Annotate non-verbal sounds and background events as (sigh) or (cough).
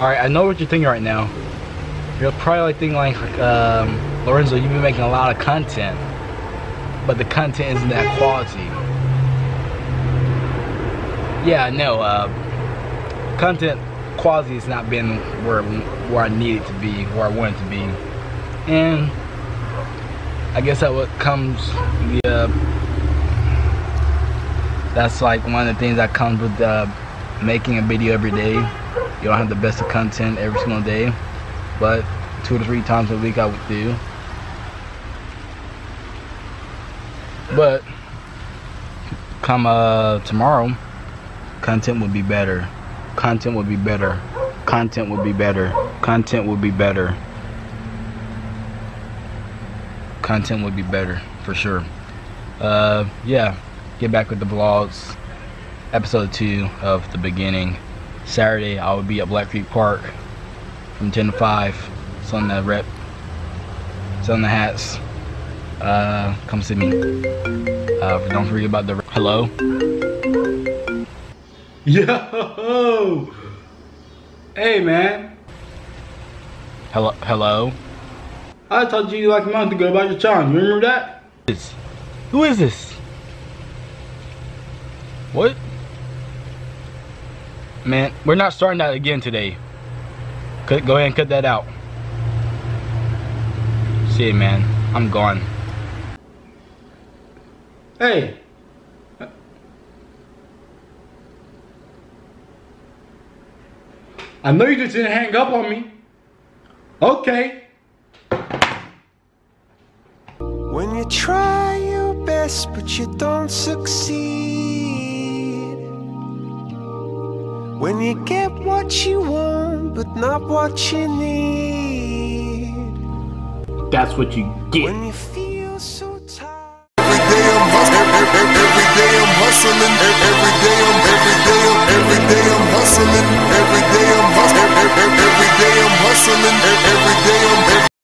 Alright, I know what you're thinking right now. You're probably thinking like, um, Lorenzo, you've been making a lot of content. But the content isn't that quality. Yeah, no, uh, content quality has not been where where I need it to be, where I want it to be. And I guess that what comes the uh, that's like one of the things that comes with uh, making a video every day. You don't have the best of content every single day, but two to three times a week I would do. But come uh, tomorrow, content would be better. Content would be better. Content would be better. Content would be better. Content would be better for sure. Uh, yeah, get back with the vlogs. Episode two of the beginning. Saturday, I will be at Black Creek Park from 10 to 5. Selling the rep, selling the hats. Uh, come see me. Uh, don't forget about the hello. (laughs) Yo! Hey, man. Hello, hello. I told you like a month ago about your charm. You remember that? Who is this? What? Man, we're not starting that again today. Cut, go ahead and cut that out. See you, man. I'm gone. Hey. I know you just didn't hang up on me. Okay. When you try your best but you don't succeed When you get what you want but not what you need That's what you get. When you feel